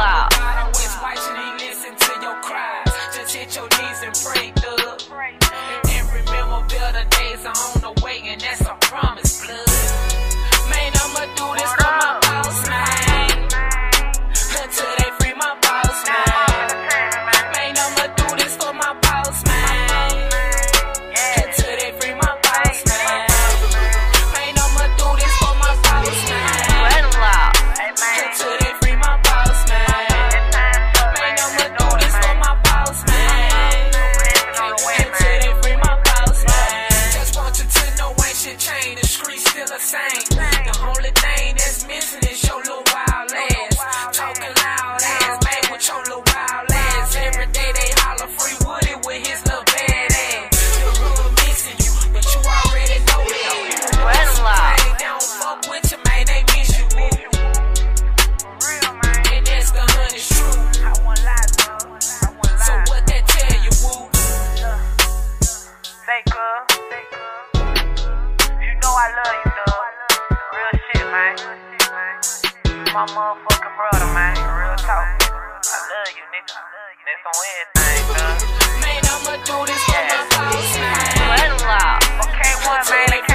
loud. Hit your knees and pray, thug. And remember, better days are on the way, and that's my motherfucking brother, man. Real talk. I love you, nigga. That's on everything, cuz. Man, I'ma do this for my folks, man. Blood law. Okay, one, man.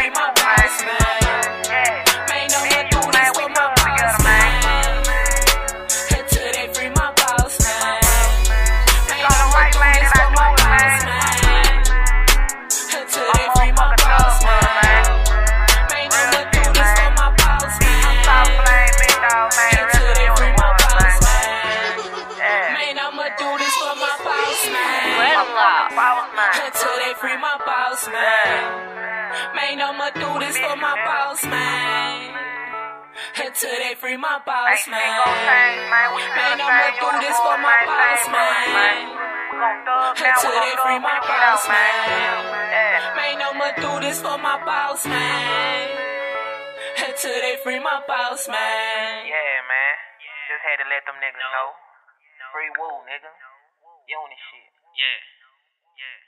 until they free my boss man. Man, no more do this for my boss man. Until they free my boss man. Man, no more do this for my boss man. Until they free my boss man. Man, no more do this for my boss man. Until they free my boss man. Yeah, man. Just had to let them niggas know. Free woo, nigga. You on this shit. Yeah. Yeah.